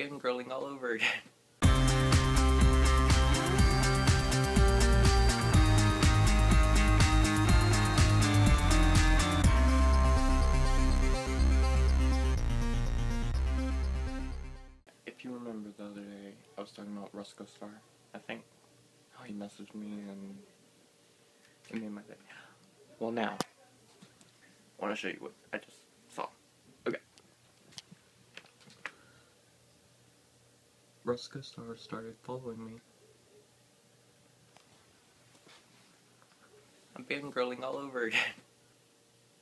fangirling all over again. If you remember the other day, I was talking about Rusco Star, I think. How he messaged me and made my day. Well, now, I want to show you what I just saw. Okay. Rusco Star started following me. I'm fangirling all over again.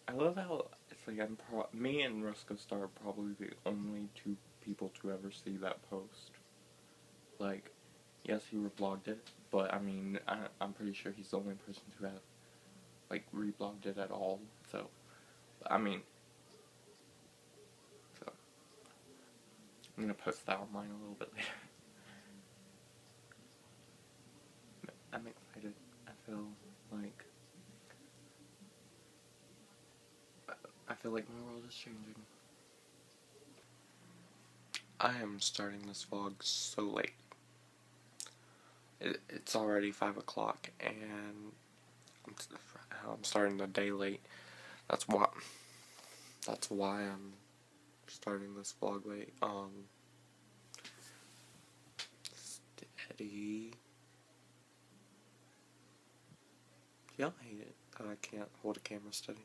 I love how it's like I'm pro- me and Rusco Star are probably the only two people to ever see that post. Like, yes, he reblogged it, but I mean, I, I'm pretty sure he's the only person to have like reblogged it at all. So, I mean, so I'm gonna post that on mine a little bit later. I'm excited. I feel like I feel like my world is changing. I am starting this vlog so late. It, it's already 5 o'clock and I'm, I'm starting the day late. That's why, that's why I'm starting this vlog late. Um, steady. Y'all hate it that I can't hold a camera steady.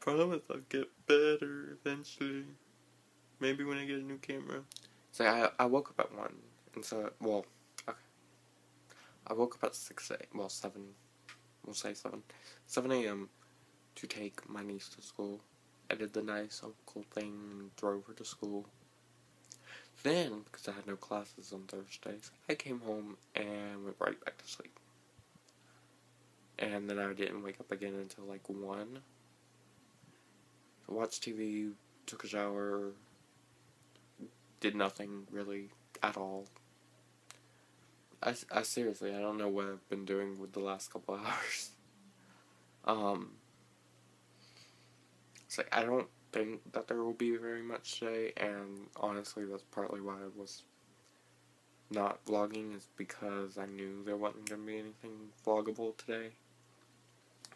Promise I'll get better eventually. Maybe when I get a new camera. So I I woke up at one, and so well, okay. I woke up at six a well seven, we'll say seven, seven a.m. to take my niece to school. I did the nice uncle thing, and drove her to school. Then, because I had no classes on Thursdays, I came home and went right back to sleep. And then I didn't wake up again until like 1. Watched TV, took a shower, did nothing really at all. I, I seriously, I don't know what I've been doing with the last couple hours. Um, it's like, I don't think that there will be very much today, and honestly, that's partly why I was not vlogging, is because I knew there wasn't going to be anything vloggable today.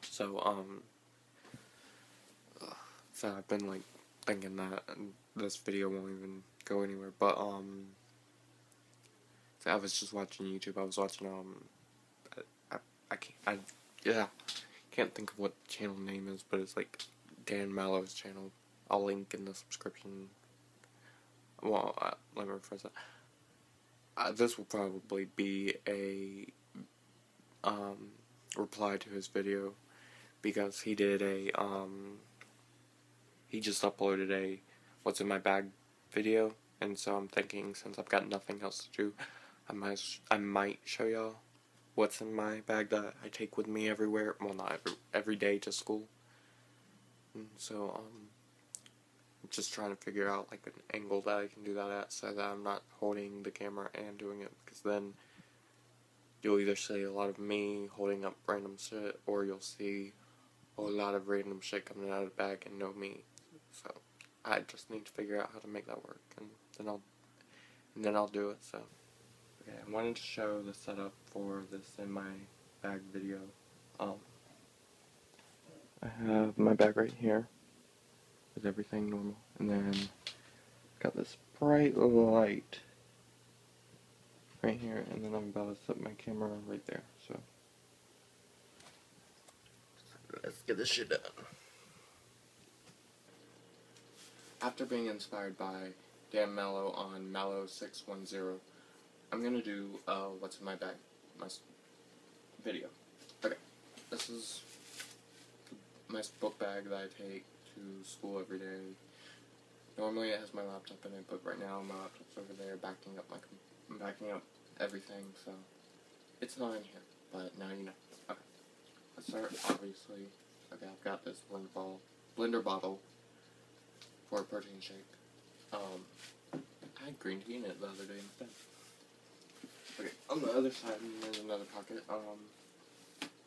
So, um, so I've been, like, thinking that this video won't even go anywhere, but, um, so I was just watching YouTube, I was watching, um, I, I, I can't, I, yeah, can't think of what channel name is, but it's, like, Dan Mallow's channel, I'll link in the subscription, well, uh, let me rephrase that, uh, this will probably be a, um, reply to his video, because he did a, um, he just uploaded a what's in my bag video, and so I'm thinking since I've got nothing else to do, I might, I might show y'all what's in my bag that I take with me everywhere, well not every, every day to school, so, um, I'm just trying to figure out like an angle that I can do that at so that I'm not holding the camera and doing it, because then you'll either see a lot of me holding up random shit, or you'll see a lot of random shit coming out of the bag and no me. So I just need to figure out how to make that work, and then I'll and then I'll do it. So okay, I wanted to show the setup for this in my bag video. Um, I have my bag right here with everything normal, and then got this bright light right here, and then I'm about to set my camera right there. So let's get this shit done. After being inspired by Dan Mallow on Mallow610, I'm gonna do uh, what's in my bag, my video. Okay, this is my book bag that I take to school every day. Normally it has my laptop in it, but right now my laptop's over there backing up my, I'm backing up everything, so it's not in here, but now you know. Okay, let's start, obviously. Okay, I've got this blender ball, blender bottle for a protein shake. Um, I had green tea in it the other day instead. Okay, on the other side, there's another pocket. Um,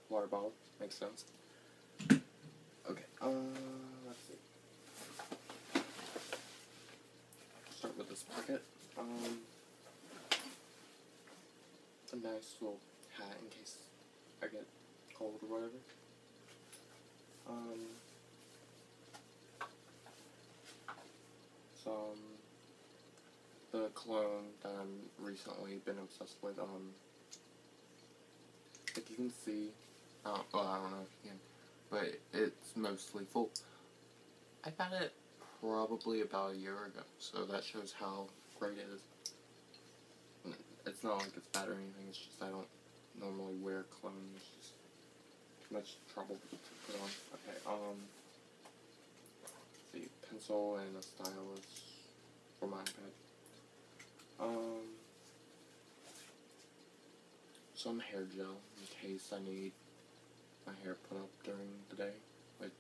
water bottle makes sense. Uh, let's see. Start with this pocket. Um, a nice little hat in case I get cold or whatever. Um, some the cologne that I'm recently been obsessed with. Um, if you can see, uh, well, I don't know if you can, but it's mostly full. I got it probably about a year ago, so that shows how great it is. It's not like it's bad or anything, it's just I don't normally wear cologne, it's just too much trouble to put on. Okay, um, the pencil and a stylus for my iPad. Um, some hair gel in case I need my hair put up during the day, which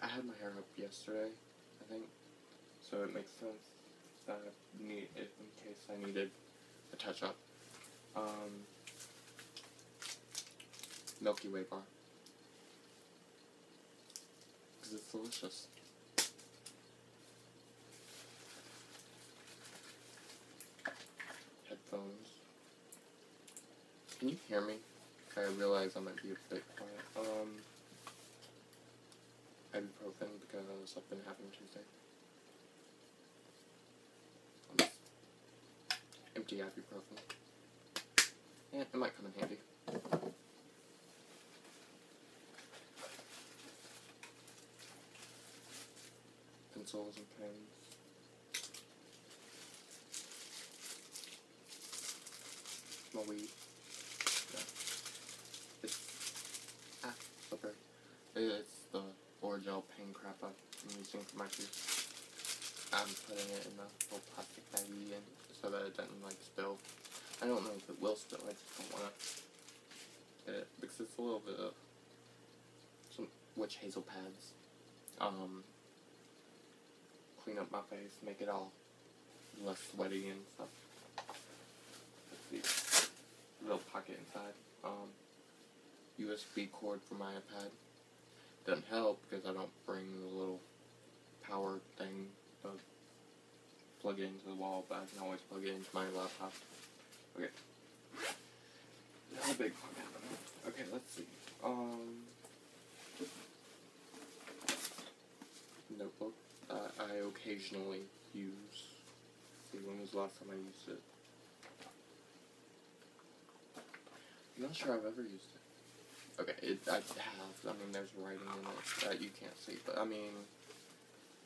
I had my hair up yesterday, I think, so it makes sense that I need it in case I needed a touch up. Um, Milky Way bar. Because it's delicious. Headphones. Can you hear me? I realize I might be a bit quiet. Um, ibuprofen because I've been having Tuesday. Um, empty ibuprofen. Yeah, it might come in handy. Pencils and pens. My weed. Yeah. It's ah, slippery. It's the Orajel pen crap I'm using for my teeth. I'm putting it in a little plastic baggie and so that it doesn't like spill. I don't know if it will spill. I just don't want to it because it's a little bit of some witch hazel pads. Um, clean up my face, make it all less sweaty and stuff. Let's see, little pocket inside. Um, USB cord for my iPad. Doesn't help because I don't bring the little power thing to plug it into the wall, but I can always plug it into my laptop. Okay. A big. Okay, let's see. Um, notebook that I occasionally use. see, when was the last time I used it? I'm not sure I've ever used it. Okay, it, I have. I mean, there's writing in it that you can't see, but I mean,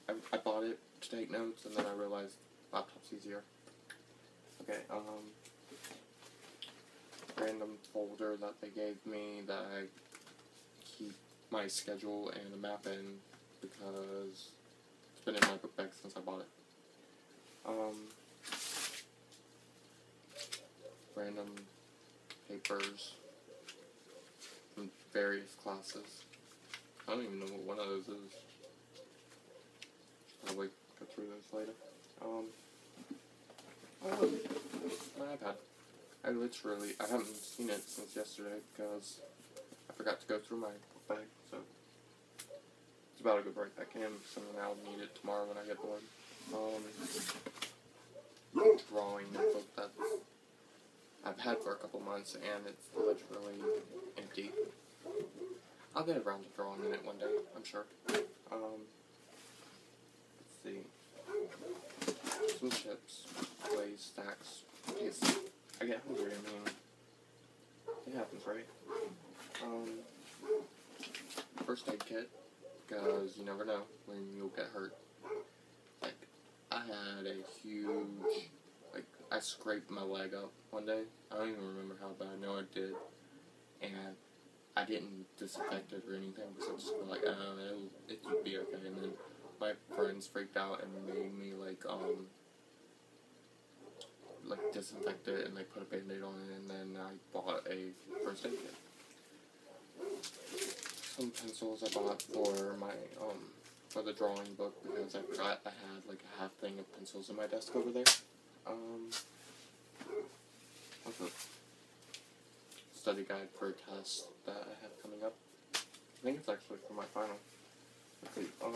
I, I bought it to take notes, and then I realized laptop's easier. Okay, um, random folder that they gave me that I keep my schedule and a map in because it's been in my book bag since I bought it. Um, random papers various classes. I don't even know what one of those is. Probably go through those later. Um, oh, my iPad. I literally, I haven't seen it since yesterday because I forgot to go through my bag, so it's about a good break. back in, so then I'll need it tomorrow when I get bored. Um, drawing notebook that I've had for a couple months and it's literally empty. I'll get around to drawing in it one day, I'm sure. Um, let's see. Some chips, glaze stacks. Yes, I get hungry. I mean, it happens, right? Um, first aid kit, because you never know when you'll get hurt. Like, I had a huge, like, I scraped my leg up one day. I don't even remember how bad. I know I did. And I didn't disinfect it or anything because I just felt like, oh, it'll, it would be okay. And then my friends freaked out and made me, like, um, like disinfect it and they put a band-aid on it and then I bought a first aid kit. Some pencils I bought for my um for the drawing book because I forgot I had like a half thing of pencils in my desk over there. Um? Study guide for a test that I have coming up. I think it's actually for my final. Let's um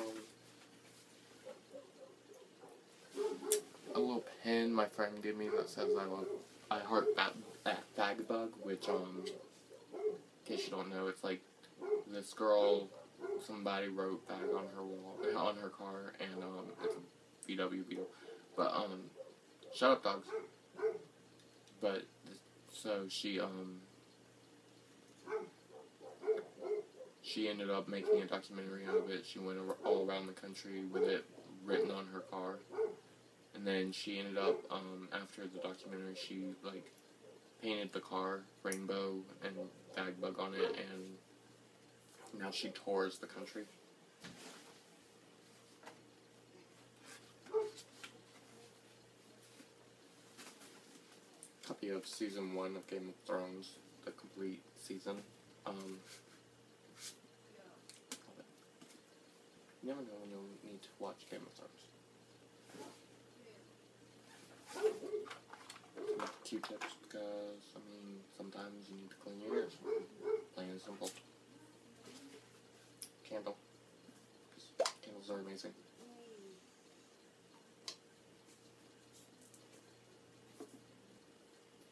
a little pin my friend gave me that says I love I heart that that Fag Bug, which um in case you don't know, it's like this girl somebody wrote bag on her wall on her car and um it's a VW Beetle. But um shut up dogs. But so she um she ended up making a documentary out of it. She went all around the country with it written on her car. And then she ended up, um, after the documentary, she, like, painted the car rainbow and Fag Bug on it, and now she tours the country. Copy of season one of Game of Thrones, the complete season. Um, never know when you'll need to watch Game of Thrones. Q-tips because, I mean, sometimes you need to clean your ears. Plain and simple. Candle. Candles are amazing.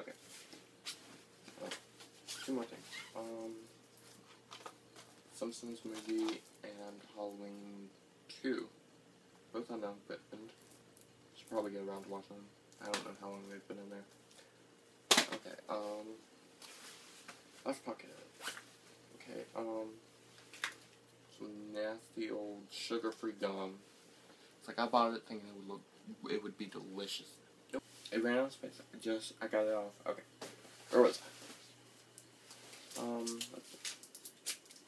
Okay. Well, two more things. Um, Simpsons movie and Halloween 2. Both on Netflix. Should probably get around to watching them. I don't know how long they've been in there. Okay, um, left pocket. It. Okay, um, some nasty old sugar-free gum. It's like I bought it thinking it would look, it would be delicious. Nope. It ran out of space. I just, I got it off. Okay. Where was I? Um,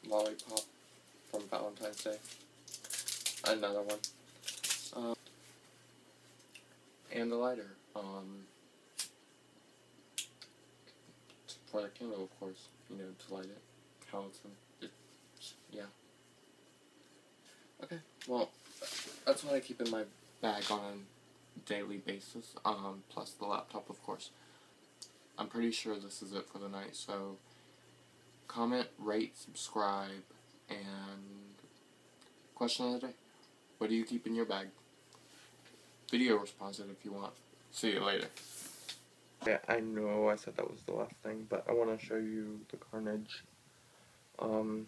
lollipop from Valentine's Day. Another one. Um, and the lighter. Um, for the candle, of course, you know, to light it. How it's, yeah. Okay, well, that's what I keep in my bag on a daily basis, um, plus the laptop, of course. I'm pretty sure this is it for the night, so comment, rate, subscribe, and question of the day. What do you keep in your bag? Video responsive if you want. See you later. Yeah, I know I said that was the last thing, but I want to show you the carnage. Um,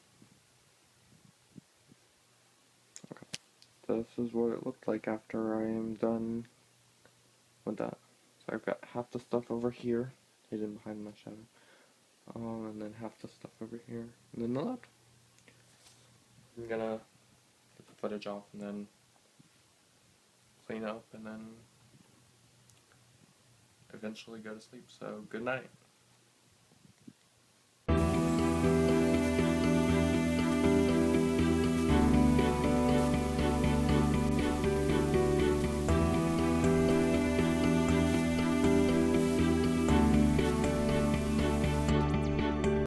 okay. This is what it looked like after I am done with that. So I've got half the stuff over here, hidden behind my shadow. Um, and then half the stuff over here, and then the left. I'm gonna get the footage off and then clean up and then eventually go to sleep. So good night.